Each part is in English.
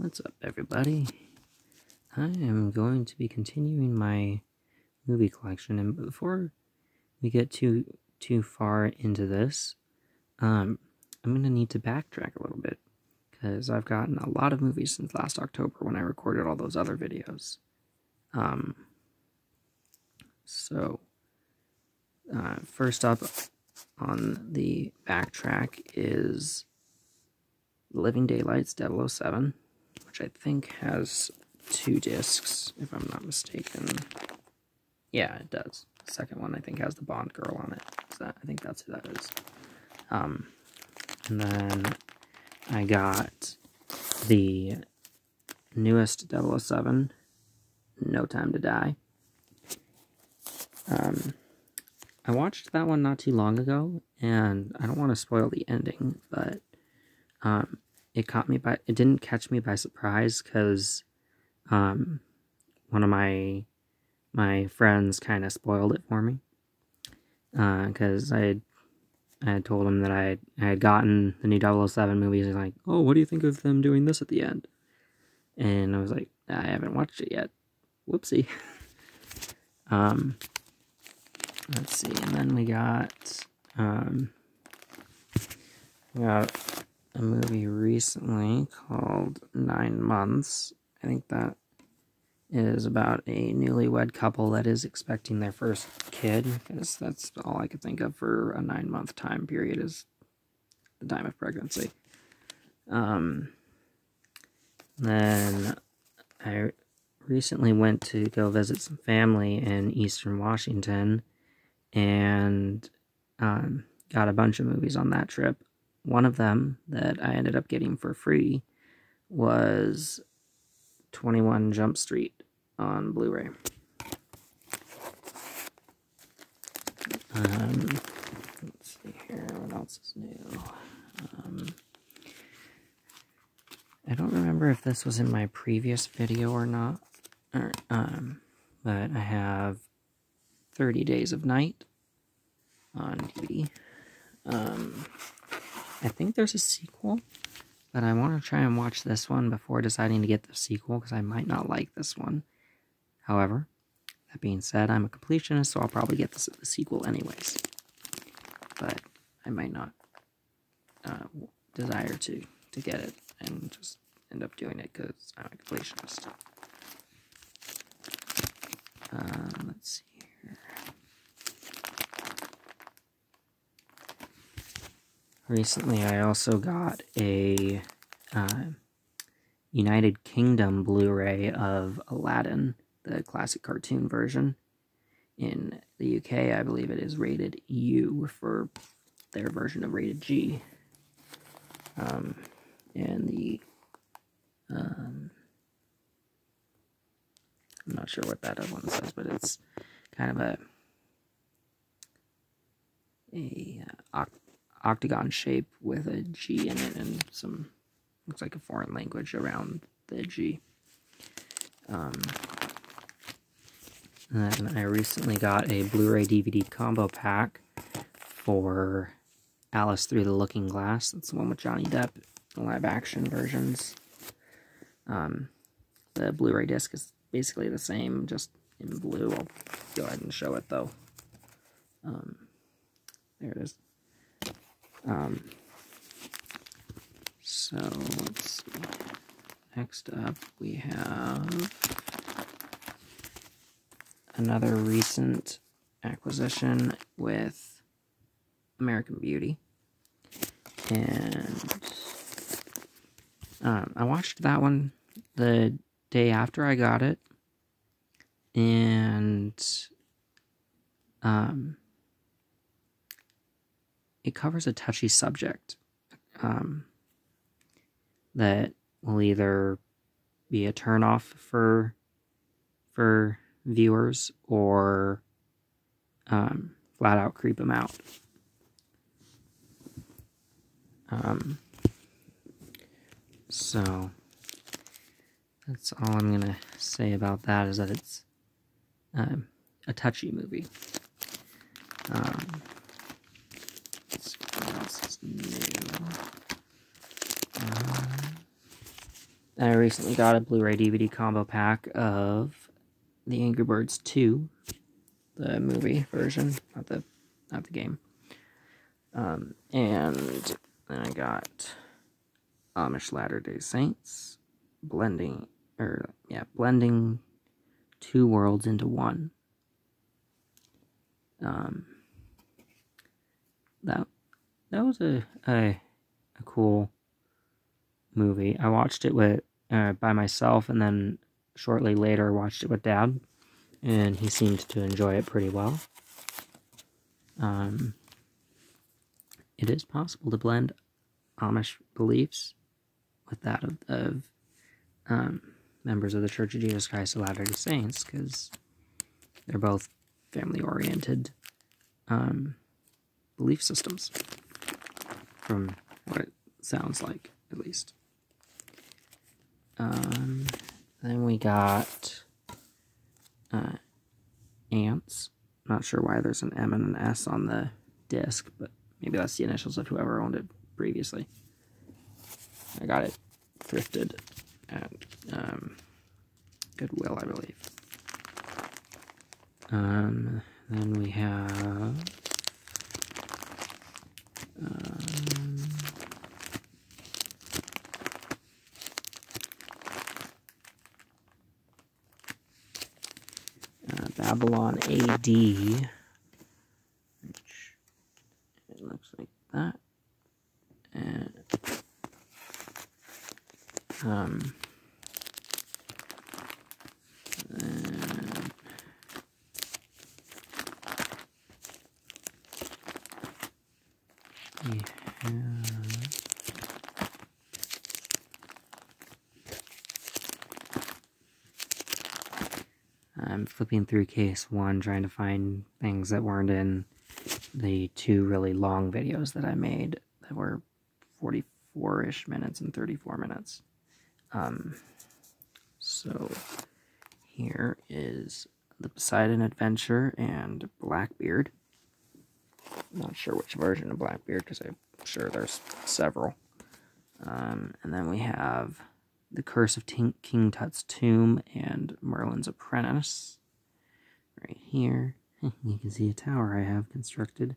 What's up, everybody? I am going to be continuing my movie collection, and before we get too too far into this, um, I'm gonna need to backtrack a little bit because I've gotten a lot of movies since last October when I recorded all those other videos. Um, so, uh, first up on the backtrack is Living Daylights 007, which I think has two discs, if I'm not mistaken. Yeah, it does. The second one, I think, has the Bond girl on it. So that, I think that's who that is. Um, and then I got the newest 007, No Time to Die. Um, I watched that one not too long ago, and I don't want to spoil the ending, but um, it caught me by it didn't catch me by surprise because um, one of my my friends kind of spoiled it for me because uh, I had I had told him that I had, I had gotten the new 007 movies. He's like, "Oh, what do you think of them doing this at the end?" And I was like, "I haven't watched it yet. Whoopsie." um, let's see, and then we got um, we got a movie recently called Nine Months. I think that is about a newlywed couple that is expecting their first kid, because that's all I could think of for a nine month time period is the time of pregnancy. Um, then I recently went to go visit some family in Eastern Washington and um, got a bunch of movies on that trip. One of them that I ended up getting for free was 21 Jump Street on Blu-ray. Um, let's see here, what else is new? Um, I don't remember if this was in my previous video or not, or, um, but I have 30 Days of Night on DVD. Um, I think there's a sequel, but I want to try and watch this one before deciding to get the sequel because I might not like this one. However, that being said, I'm a completionist, so I'll probably get the, sequel anyways. But I might not uh, desire to, to get it and just end up doing it because I'm a completionist. Um, let's see Recently, I also got a uh, United Kingdom Blu-ray of Aladdin the classic cartoon version. In the UK, I believe it is rated U for their version of rated G. Um, and the, um, I'm not sure what that other one says, but it's kind of a, a uh, octagon shape with a G in it and some, looks like a foreign language around the G. Um, and I recently got a Blu-ray DVD combo pack for Alice Through the Looking Glass. That's the one with Johnny Depp, the live action versions. Um, the Blu-ray disc is basically the same, just in blue. I'll go ahead and show it though. Um, there it is. Um, so let's see. Next up, we have another recent acquisition with American Beauty. And um, I watched that one the day after I got it. And um, it covers a touchy subject um, that will either be a turnoff for for viewers or um, flat out creep them out. Um, so that's all I'm gonna say about that is that it's um, a touchy movie. Um, let's see what else new. Um, I recently got a Blu-ray DVD combo pack of The Angry Birds 2, the movie version, not the not the game. Um, and then I got Amish Latter-day Saints, blending or yeah, blending two worlds into one. Um, that that was a a, a cool movie. I watched it with uh, by myself, and then shortly later watched it with Dad, and he seemed to enjoy it pretty well. Um, it is possible to blend Amish beliefs with that of, of um, members of the Church of Jesus Christ of Latter-day Saints, because they're both family-oriented um, belief systems, from what it sounds like, at least. Um, then we got uh, ants. Not sure why there's an M and an S on the disc, but maybe that's the initials of whoever owned it previously. I got it thrifted at um, Goodwill, I believe. Um, then we have um, uh, Babylon AD, which it looks like that, and um, I'm flipping through case one, trying to find things that weren't in the two really long videos that I made that were 44-ish minutes and 34 minutes. Um, so here is the Poseidon Adventure and Blackbeard. not sure which version of Blackbeard because I'm sure there's several. Um, and then we have The Curse of King Tut's Tomb and Merlin's Apprentice. Right here, you can see a tower I have constructed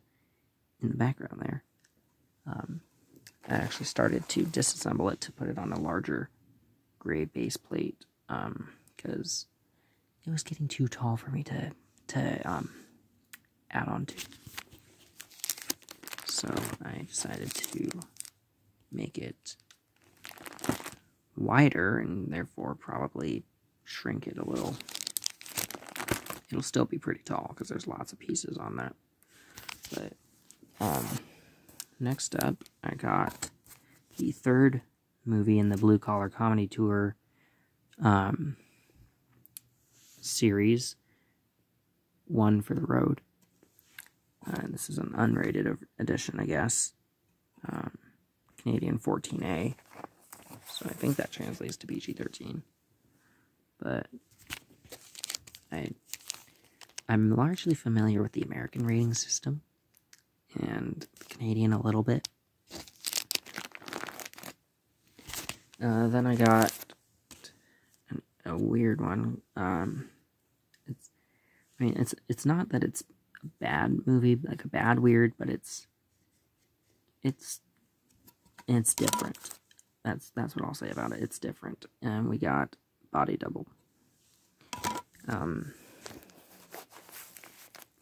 in the background there. Um, I actually started to disassemble it to put it on a larger gray base plate because um, it was getting too tall for me to to um, add on to. So I decided to make it wider and therefore probably shrink it a little. It'll still be pretty tall because there's lots of pieces on that. But um, next up, I got the third movie in the Blue Collar Comedy Tour um, series, One for the Road. Uh, this is an unrated edition, I guess. Um, Canadian 14A. So I think that translates to PG-13. But I I'm largely familiar with the American rating system and the Canadian a little bit. Uh, then I got an, a weird one. Um, it's, I mean, it's it's not that it's a bad movie, like a bad weird, but it's it's it's different. That's that's what I'll say about it. It's different. And we got Body Double. Um,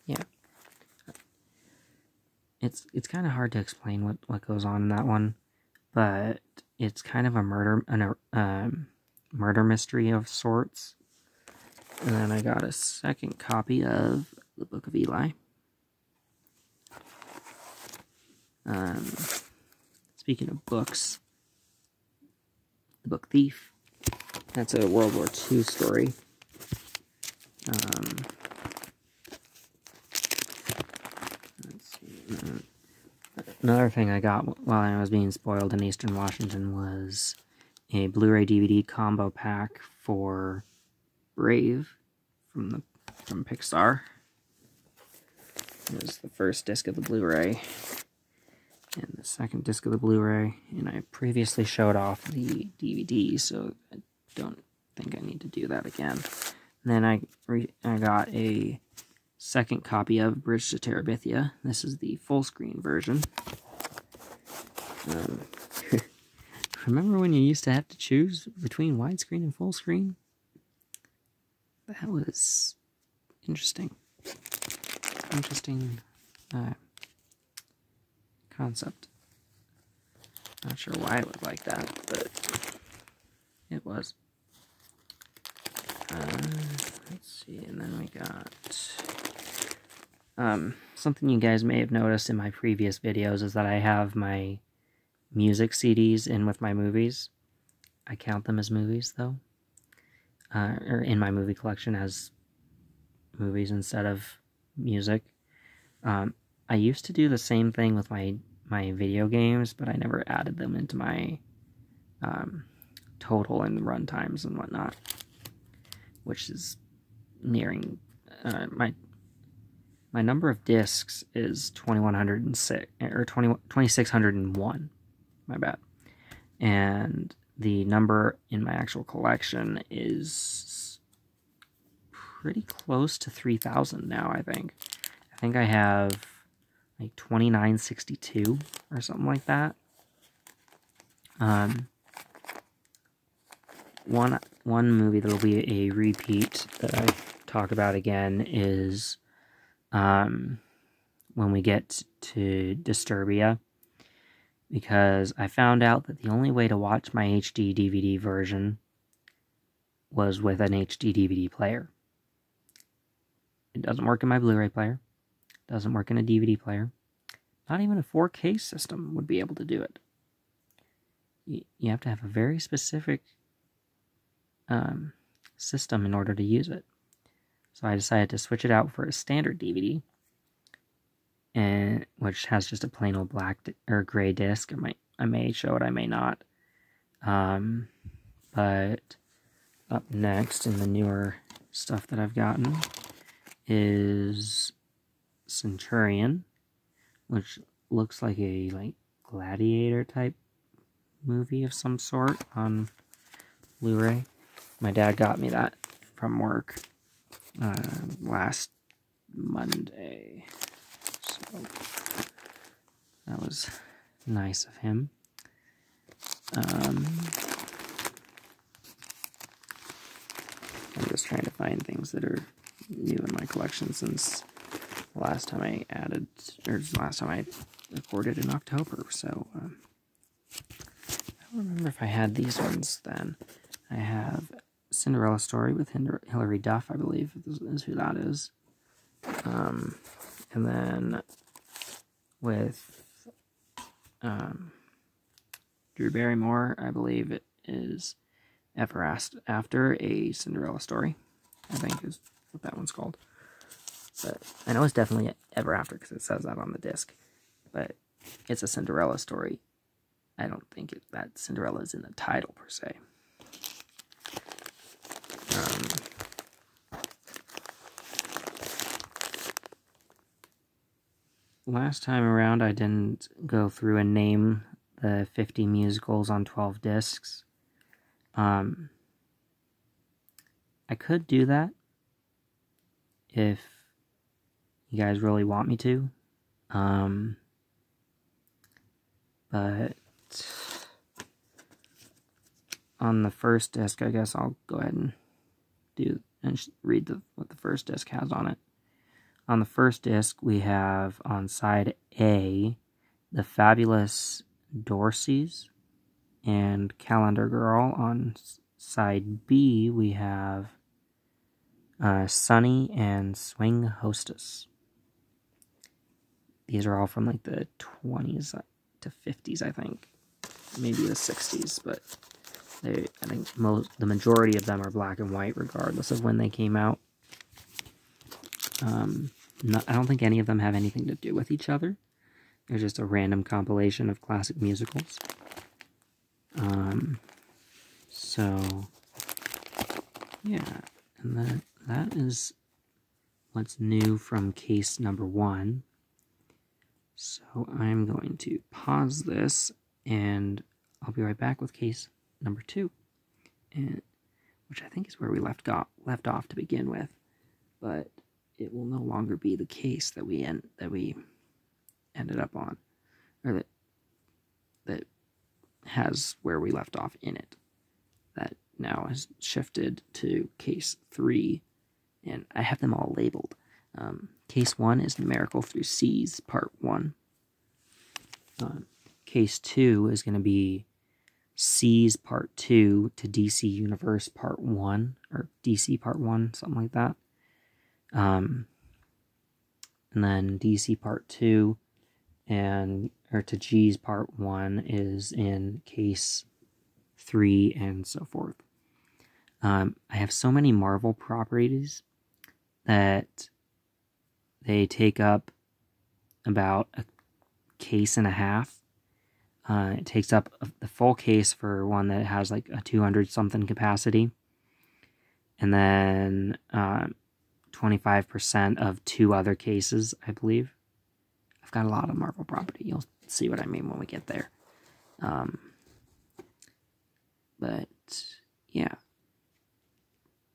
yeah. It's it's kind of hard to explain what what goes on in that one, but it's kind of a murder an um, murder mystery of sorts. And then I got a second copy of the Book of Eli. Um, speaking of books, the Book Thief. That's a World War II story. Um, Another thing I got while I was being spoiled in Eastern Washington was a Blu-ray DVD combo pack for Brave from the from Pixar. It was the first disc of the Blu-ray and the second disc of the Blu-ray, and I previously showed off the DVD, so I don't think I need to do that again. And then I, I got a second copy of Bridge to Terabithia. This is the full screen version. Um, remember when you used to have to choose between widescreen and full screen? That was interesting. Interesting uh, concept. Not sure why it was like that, but it was. Uh, let's see, and then we got um, something you guys may have noticed in my previous videos is that I have my music CDs in with my movies. I count them as movies, though. Uh, or in my movie collection as movies instead of music. Um, I used to do the same thing with my, my video games, but I never added them into my um, total and run times and whatnot, which is nearing uh, my my number of discs is 2106 or 20, 2601 my bad. And the number in my actual collection is pretty close to 3000 now i think. I think i have like 2962 or something like that. Um one one movie that'll be a repeat that i talk about again is um, when we get to Disturbia because I found out that the only way to watch my HD DVD version was with an HD DVD player. It doesn't work in my Blu-ray player. Doesn't work in a DVD player. Not even a 4K system would be able to do it. You have to have a very specific um, system in order to use it. So I decided to switch it out for a standard DVD, and which has just a plain old black or gray disc. I might I may show it, I may not. Um, but up next in the newer stuff that I've gotten is Centurion, which looks like a like gladiator type movie of some sort on Blu-ray. My dad got me that from work uh, last Monday. So that was nice of him. Um, I'm just trying to find things that are new in my collection since last time I added, or last time I recorded in October. So um, I don't remember if I had these ones then. I have Cinderella story with Hilary Duff, I believe is who that is. Um, and then with um, Drew Barrymore, I believe it is Ever After a Cinderella story. I think is what that one's called. But I know it's definitely Ever After because it says that on the disc. But it's a Cinderella story. I don't think it, that Cinderella is in the title per se. Last time around I didn't go through and name the 50 musicals on 12 discs. Um, I could do that if you guys really want me to. Um, but on the first disc, I guess I'll go ahead and do and read the, what the first disc has on it. On the first disc, we have on side A the fabulous Dorseys and Calendar Girl. On side B, we have uh, Sunny and Swing Hostess. These are all from like the 20s to 50s, I think. Maybe the 60s, but they, I think most, the majority of them are black and white, regardless of when they came out. Um, I don't think any of them have anything to do with each other. They're just a random compilation of classic musicals. Um, so, yeah, and that, that is what's new from case number one. So I'm going to pause this and I'll be right back with case number two. And which I think is where we left got left off to begin with, but it will no longer be the case that we end that we ended up on, or that that has where we left off in it. That now has shifted to case three, and I have them all labeled. Um, case one is numerical through C's, part one. Uh, case two is going to be C's part two to DC Universe part one, or DC part one, something like that. Um, and then DC part two and or to G's part one is in case three and so forth. Um, I have so many Marvel properties that they take up about a case and a half. Uh, it takes up the full case for one that has like a 200 something capacity. And then uh, 25% of two other cases, I believe. I've got a lot of Marvel property. You'll see what I mean when we get there. Um, but yeah,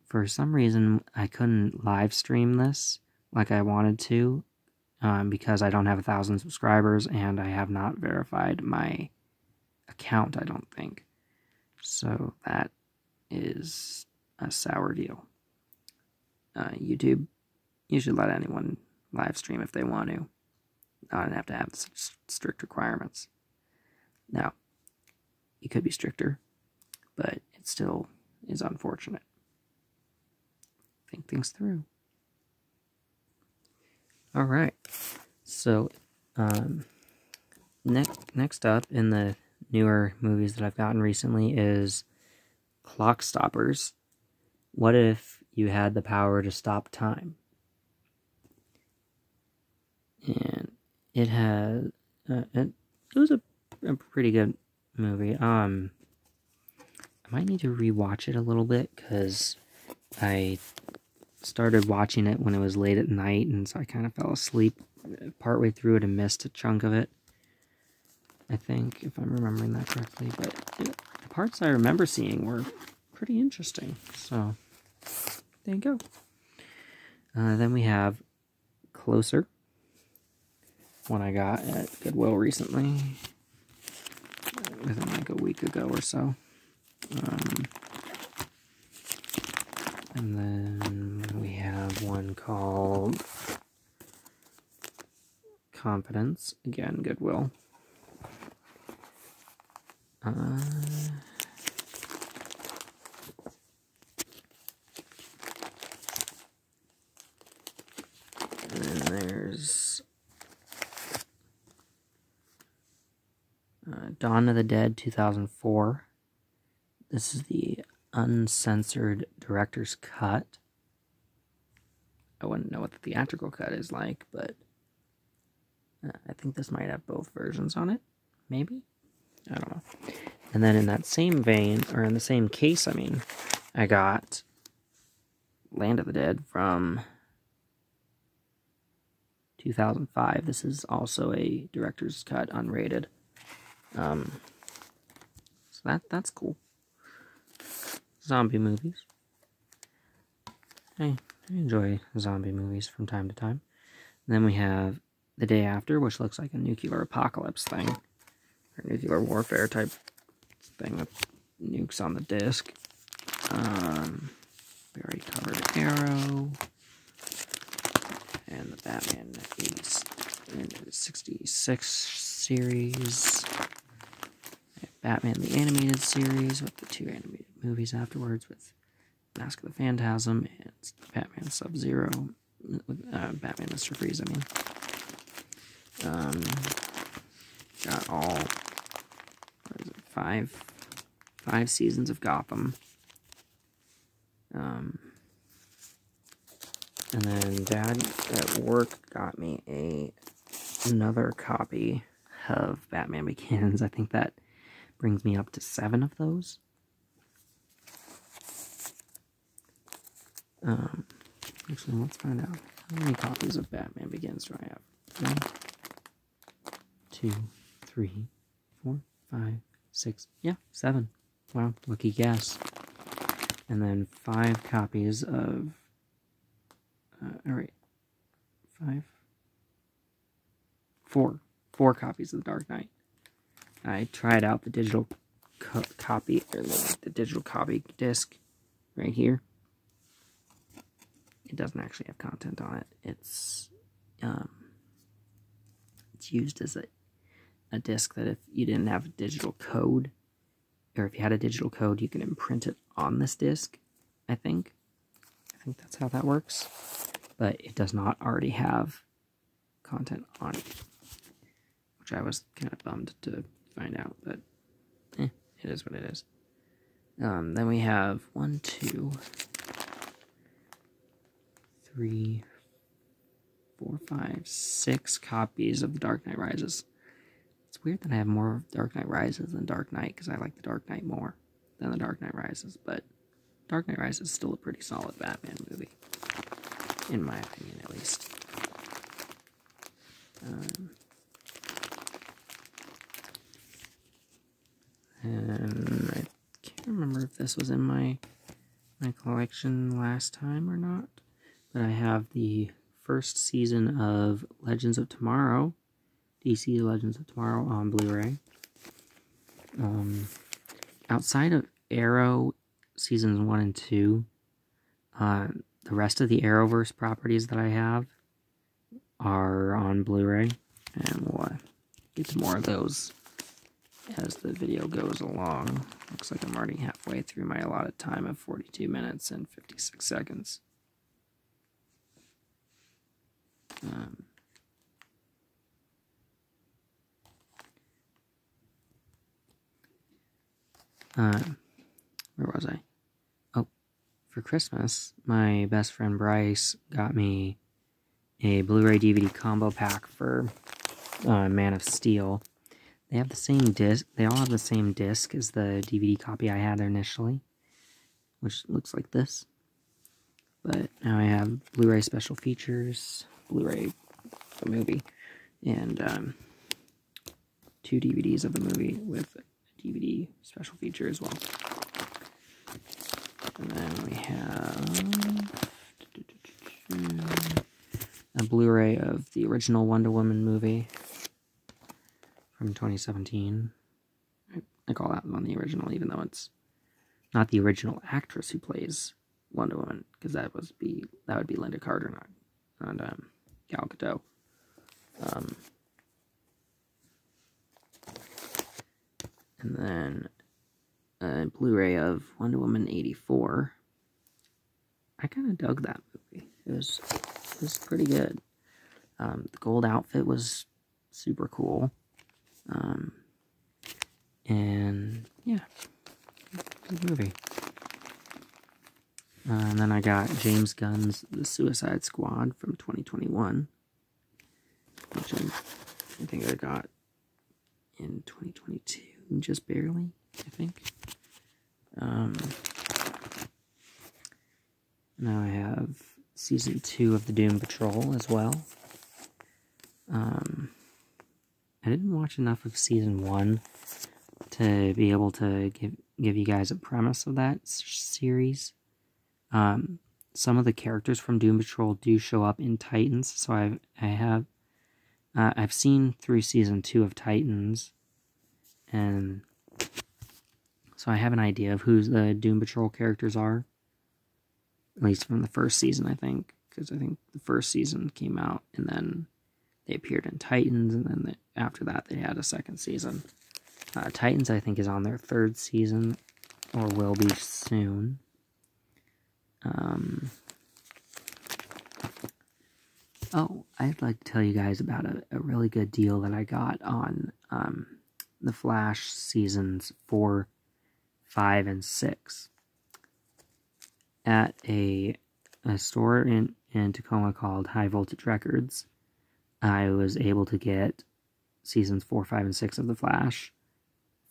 for some reason I couldn't live stream this like I wanted to um, because I don't have a thousand subscribers and I have not verified my account. I don't think so. That is a sour deal. Uh, YouTube, you should let anyone live stream if they want to. I don't have to have such strict requirements. Now, it could be stricter, but it still is unfortunate. Think things through. All right. So, um, next next up in the newer movies that I've gotten recently is Clock Stoppers. What if you had the power to stop time? And it had uh, it, it was a, a pretty good movie. Um, I might need to rewatch it a little bit because I started watching it when it was late at night, and so I kind of fell asleep partway through it and missed a chunk of it. I think, if I'm remembering that correctly, but it, the parts I remember seeing were pretty interesting. So there you go. Uh, then we have Closer, one I got at Goodwill recently, within like a week ago or so. Um, and then we have one called Confidence, again, Goodwill. Uh, and then there's uh, Dawn of the Dead 2004. This is the uncensored director's cut. I wouldn't know what the theatrical cut is like, but uh, I think this might have both versions on it. Maybe? I don't know. And then in that same vein, or in the same case, I mean, I got Land of the Dead from 2005. This is also a director's cut, unrated. Um, so that that's cool. Zombie movies. I, I enjoy zombie movies from time to time. And then we have The Day After, which looks like a nuclear apocalypse thing. Or nuclear warfare type thing with nukes on the disc. Um, we covered Arrow. And the Batman 66 series. Batman the Animated Series with the two animated movies afterwards with Mask of the Phantasm and Batman Sub Zero. With uh, Batman Mr. Freeze, I mean. Um, got all it, five five seasons of Gotham. Um, and then Dad at work got me a another copy of Batman Begins. I think that brings me up to seven of those. Um, actually, let's find out. How many copies of Batman Begins do I have? One, two, three, four, five, six. Yeah, seven. Wow, lucky guess. and then five copies of. Uh, all right, five, four, four copies of The Dark Knight. I tried out the digital co copy or the, digital copy disc right here. It doesn't actually have content on it. It's um, it's used as a a disc that if you didn't have a digital code, or if you had a digital code, you can imprint it on this disc. I think. I think that's how that works. But it does not already have content on it, which I was kind of bummed to find out. But eh, it is what it is. Um, then we have one, two, three, four, five, six copies of The Dark Knight Rises. It's weird that I have more Dark Knight Rises than Dark Knight because I like The Dark Knight more than The Dark Knight Rises, but Dark Knight Rises is still a pretty solid Batman movie, in my opinion at least. Um, and I can't remember if this was in my my collection last time or not, but I have the first season of Legends of Tomorrow, DC Legends of Tomorrow on Blu-ray. Um, outside of Arrow seasons one and two, uh, the rest of the Arrowverse properties that I have are on Blu-ray, and we'll uh, get to more of those as the video goes along. Looks like I'm already halfway through my allotted time of 42 minutes and 56 seconds. Um, uh, where was I? Oh, for Christmas, my best friend Bryce got me a Blu-ray DVD combo pack for uh, Man of Steel. They have the same disc. They all have the same disc as the DVD copy I had initially, which looks like this. But now I have Blu-ray special features, Blu-ray the movie, and um, two DVDs of the movie with a DVD special feature as well. And then we have a Blu-ray of the original Wonder Woman movie from 2017. I, call that one the original, even though it's not the original actress who plays Wonder Woman, because that was be that would be Lynda Carter, not not um, Gal Gadot. Um, and then a Blu-ray of Wonder Woman 84. I kind of dug that movie. It was it was pretty good. Um, the gold outfit was super cool. Um, and yeah, good movie. Uh, and then I got James Gunn's The Suicide Squad from 2021, which I, I think I got in 2022, just barely, I think. Um, now I have season two of the Doom Patrol as well. Um, I didn't watch enough of season one to be able to give give you guys a premise of that series. Um, some of the characters from Doom Patrol do show up in Titans, so I've I have uh, I've seen through season two of Titans, and so I have an idea of who the Doom Patrol characters are. At least from the first season, I think, because I think the first season came out, and then they appeared in Titans, and then the, after that they had a second season. Uh, Titans, I think, is on their third season, or will be soon. Um, oh, I'd like to tell you guys about a, a really good deal that I got on um, the Flash seasons 4, 5, and 6 at a, a store in, in Tacoma called High Voltage Records. I was able to get seasons 4, 5, and 6 of The Flash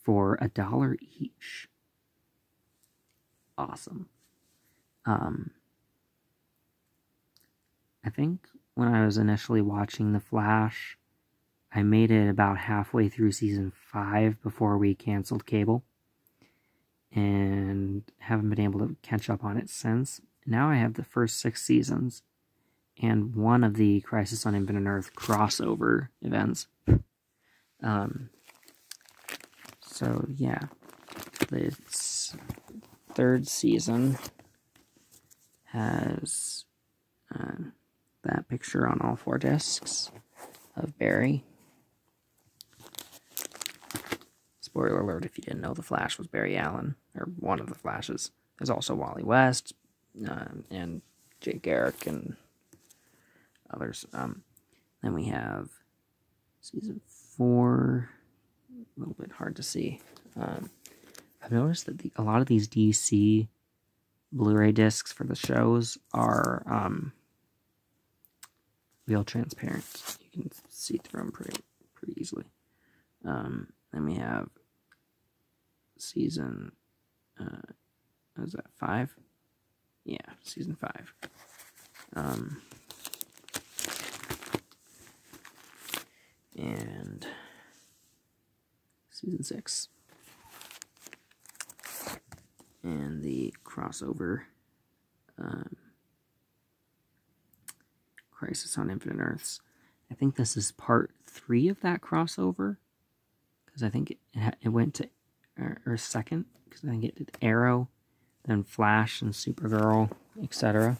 for a dollar each. Awesome. Um, I think when I was initially watching The Flash, I made it about halfway through season 5 before we canceled cable. and haven't been able to catch up on it since. Now I have the first six seasons and one of the Crisis on Infinite Earth crossover events. Um, so yeah, this third season has uh, that picture on all four discs of Barry. Spoiler alert if you didn't know, the Flash was Barry Allen, or one of the Flashes. There's also Wally West uh, and Jay Garrick and others. Um, then we have season four, a little bit hard to see. Um, I've noticed that the, a lot of these DC Blu-ray discs for the shows are um, real transparent. You can see through them pretty pretty easily. Um, then we have season. Uh, that five? Yeah, season five. Um, and season six. And the crossover um, Crisis on Infinite Earths. I think this is part three of that crossover because I think it, it went to or, or second because I think it did Arrow, then Flash and Supergirl, etc.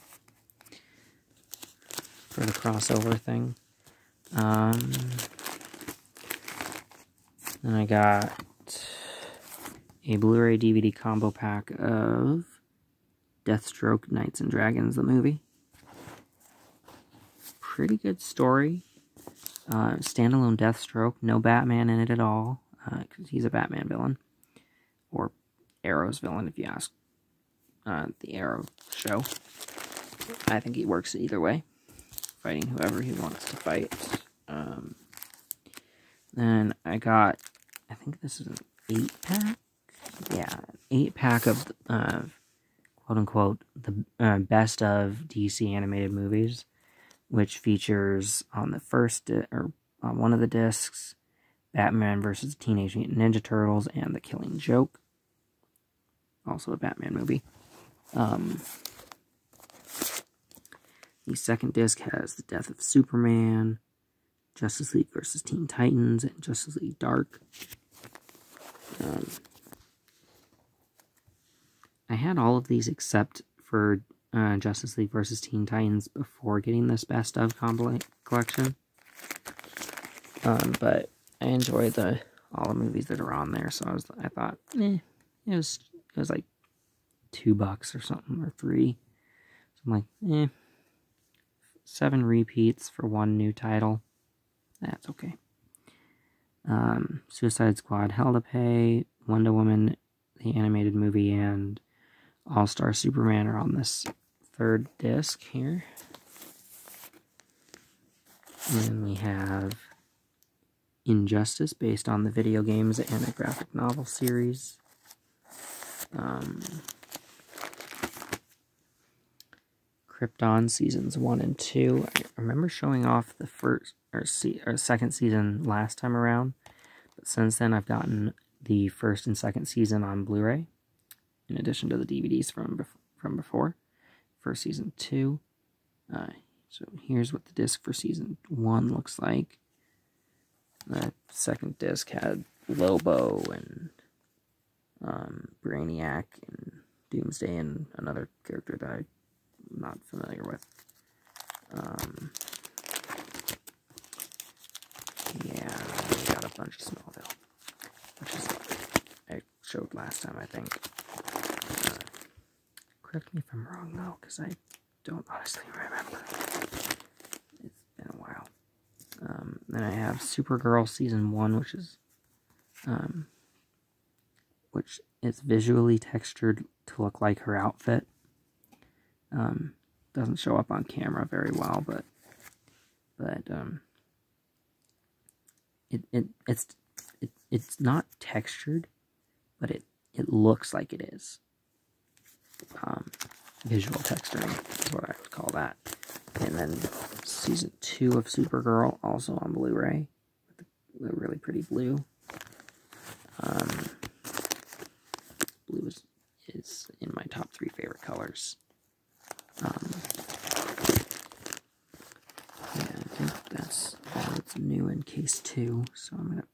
For the crossover thing. Um, then I got a Blu-ray DVD combo pack of Deathstroke Knights and Dragons, the movie. Pretty good story. Uh, standalone Deathstroke, no Batman in it at all, because uh, he's a Batman villain. Or Arrow's villain, if you ask uh, the Arrow show. I think he works either way, fighting whoever he wants to fight. Um, then I got I think this is an eight pack. Yeah, eight pack of uh, quote unquote the uh, best of DC animated movies, which features on the first or on one of the discs, Batman versus Teenage Mutant Ninja Turtles and The Killing Joke. Also a Batman movie. Um, the second disc has The Death of Superman, Justice League versus Teen Titans, and Justice League Dark. Um, I had all of these except for uh, Justice League versus Teen Titans before getting this best of collection. Um, but I enjoy the all the movies that are on there, so I was I thought, eh, it was it was like two bucks or something or three. So I'm like, eh, seven repeats for one new title. That's okay. Um, Suicide Squad, Hell to Pay, Wonder Woman, the animated movie, and All Star Superman are on this third disc here. And then we have Injustice, based on the video games and a graphic novel series. Um, Krypton seasons one and two. I remember showing off the first or, se- second season last time around, but since then I've gotten the first and second season on Blu-ray, in addition to the DVDs from bef- from before, for season two. Uh, so here's what the disc for season one looks like. The second disc had Lobo and um, Brainiac and Doomsday and another character that I'm not familiar with. Um, yeah, got a bunch of Smallville, which is I showed last time, I think. Uh, correct me if I'm wrong, though, because I don't honestly remember. It's been a while. Um, then I have Supergirl Season 1, which is, um, which is visually textured to look like her outfit. Um, doesn't show up on camera very well, but but um, it it it's it, it's not textured, but it it looks like it is. Um, visual texturing is what I call that. And then season two of Supergirl also on Blu-ray with the, the really pretty blue. Um, blue is colors. Um, yeah, I think that's all new in case two, so I'm gonna